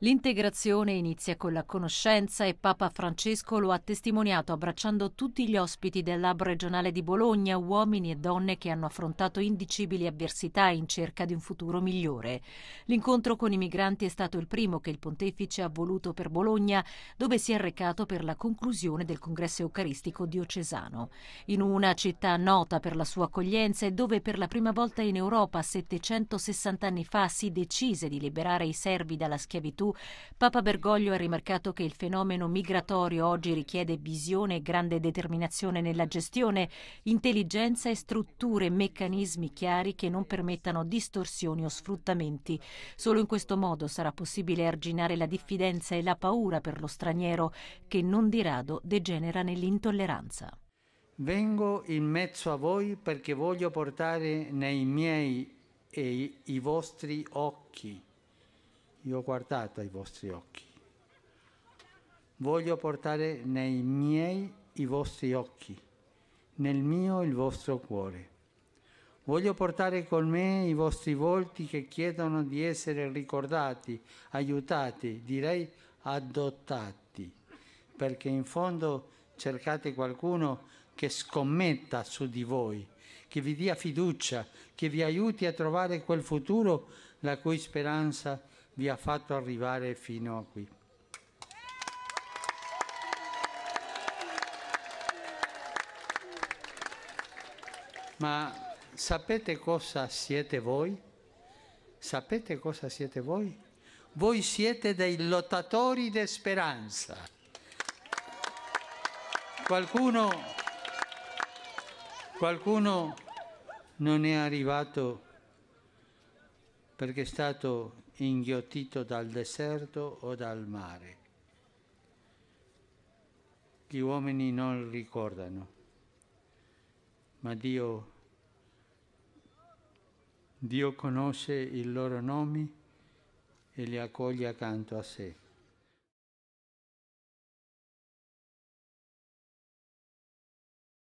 L'integrazione inizia con la conoscenza e Papa Francesco lo ha testimoniato abbracciando tutti gli ospiti del Lab regionale di Bologna, uomini e donne che hanno affrontato indicibili avversità in cerca di un futuro migliore. L'incontro con i migranti è stato il primo che il pontefice ha voluto per Bologna, dove si è recato per la conclusione del congresso eucaristico diocesano. In una città nota per la sua accoglienza e dove per la prima volta in Europa 760 anni fa si decise di liberare i servi dalla schiavitù Papa Bergoglio ha rimarcato che il fenomeno migratorio oggi richiede visione e grande determinazione nella gestione, intelligenza e strutture e meccanismi chiari che non permettano distorsioni o sfruttamenti. Solo in questo modo sarà possibile arginare la diffidenza e la paura per lo straniero che non di rado degenera nell'intolleranza. Vengo in mezzo a voi perché voglio portare nei miei e i vostri occhi io ho guardato ai vostri occhi. Voglio portare nei miei i vostri occhi, nel mio il vostro cuore. Voglio portare con me i vostri volti che chiedono di essere ricordati, aiutati, direi adottati, perché in fondo cercate qualcuno che scommetta su di voi, che vi dia fiducia, che vi aiuti a trovare quel futuro la cui speranza vi ha fatto arrivare fino a qui. Ma sapete cosa siete voi? Sapete cosa siete voi? Voi siete dei lottatori di speranza. Qualcuno, qualcuno non è arrivato perché è stato inghiottito dal deserto o dal mare. Gli uomini non ricordano, ma Dio, Dio conosce i loro nomi e li accoglie accanto a sé.